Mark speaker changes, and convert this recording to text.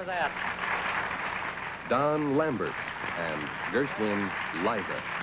Speaker 1: for that.
Speaker 2: Don Lambert and Gershwin's Liza.